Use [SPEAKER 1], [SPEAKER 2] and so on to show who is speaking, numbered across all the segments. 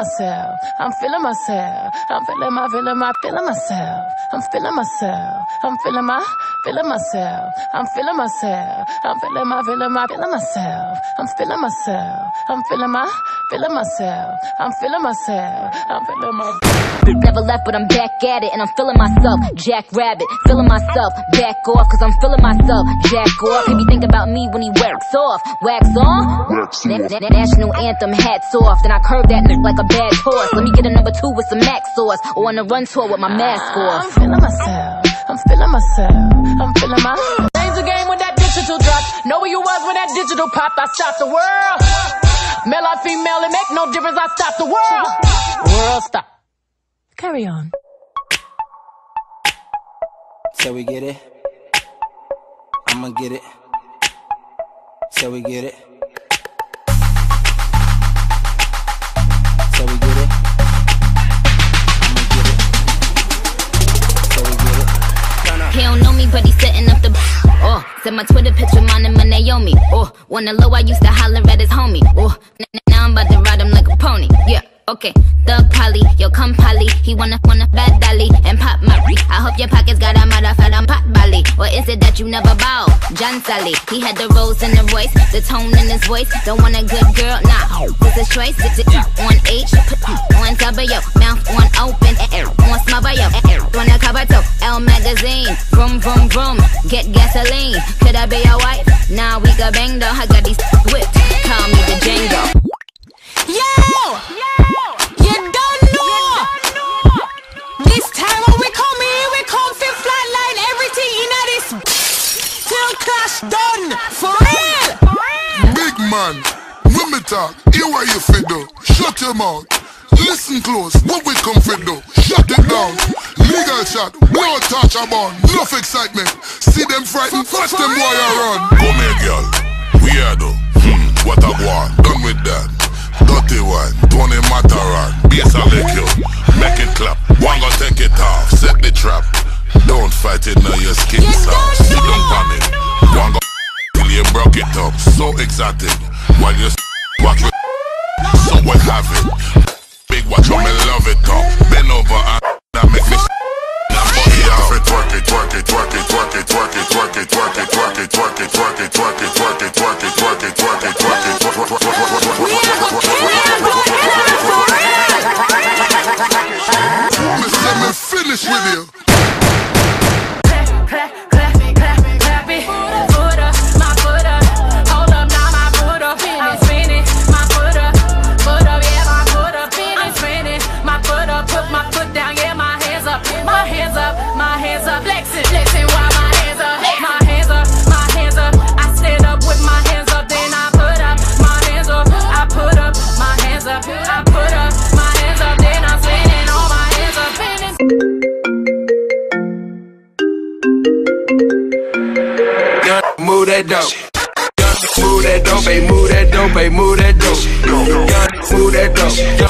[SPEAKER 1] myself. I'm feeling myself. I'm feeling my, feeling my, feeling myself. I'm feeling myself. I'm feeling my, feeling myself. I'm feeling myself. I'm feeling my, feeling my, feeling myself. I'm feeling myself. I'm feeling my, feeling myself. I'm feeling myself. I'm feeling my.
[SPEAKER 2] Never left, but I'm back at it, and I'm feeling myself. Jack Rabbit, feeling myself. Back off, cause I'm feeling myself. Jack off, maybe think about me when he wax off. Wax on?
[SPEAKER 3] Wax off.
[SPEAKER 2] national anthem, hats off. Then I curve that n- like a bad horse. Let me get a number two with some max sauce, or on a run tour with my mask
[SPEAKER 1] I'm feeling myself. I'm feeling myself. I'm feeling my.
[SPEAKER 4] Change the game when that digital drop. Know where you was when that digital popped. I stopped the world. Male or female, it make no difference. I stopped the world. World stop.
[SPEAKER 1] Carry on.
[SPEAKER 5] Till we get it. I'ma get it. Till we get it.
[SPEAKER 2] He don't know me, but he's setting up the. Oh, my Twitter picture, mine and my Naomi. Oh, when the low, I used to holler at his homie. Oh, now I'm about to ride him like a pony. Yeah. Okay, Thug Polly, yo come Polly. He wanna wanna bad dolly and pop my. I hope your pockets got a mother fat on pot belly. Or is it that you never bow? John Sally, he had the rose in the voice, the tone in his voice. Don't want a good girl, nah. This is choice. Sit it on H, on W, mouth on open, eh, eh, on smother yo, eh, on the cover toe. Elle magazine, vroom vroom vroom. Get gasoline. Could I be your wife? Nah, we could bang though. I got these whipped.
[SPEAKER 3] Man, when me talk, hear what you fit do. Shut your mouth. Listen close, what we come fit do. Shut it down. Legal shot, blow touch a bond. Enough excitement. See them frightened, watch them boy run. Come here, girl. We are though. Hmm, what a one. Done with that. Dirty one, Tony Matterhorn. Bass a lick you. Make it clap. One go take it off. Set the trap. Don't fight it now, your skin soft. This with you.
[SPEAKER 6] That dope. Move that dope, move that dope, move that dope. Move that dope.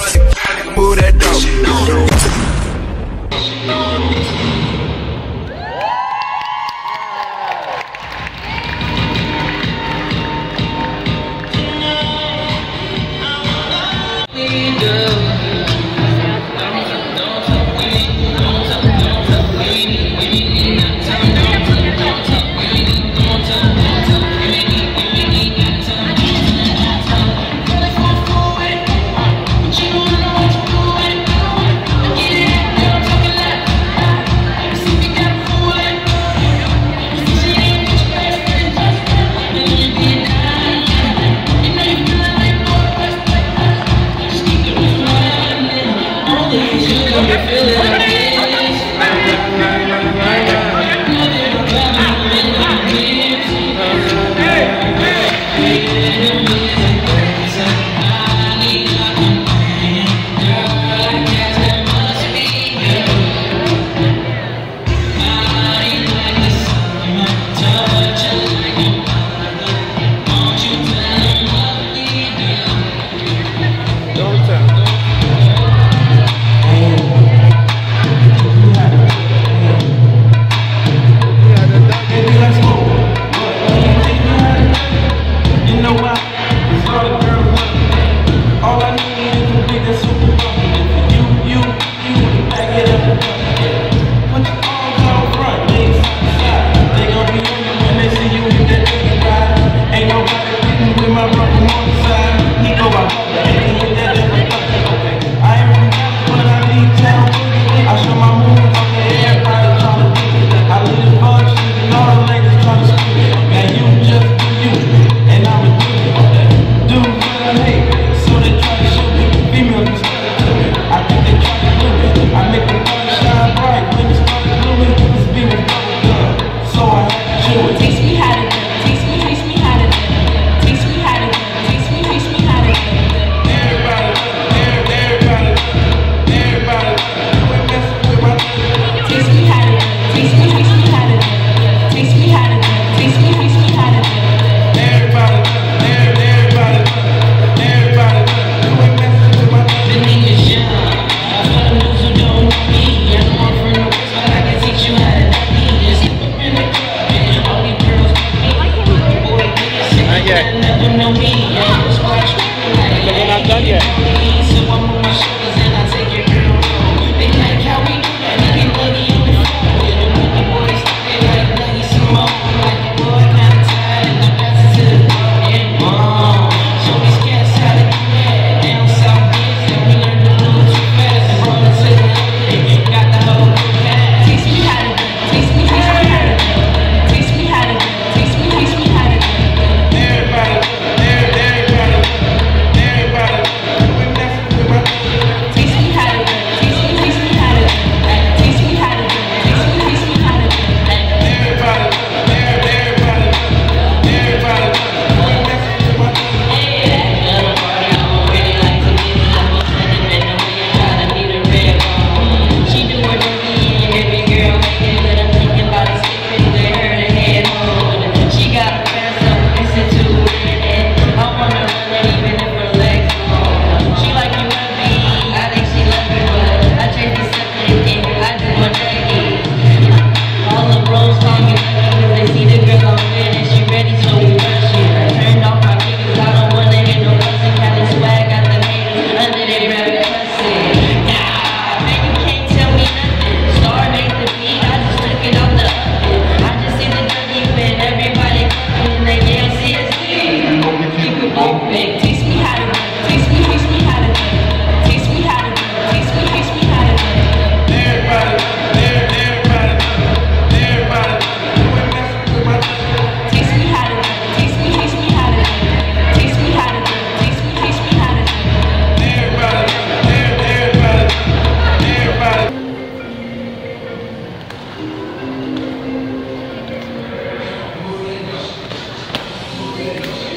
[SPEAKER 5] Right.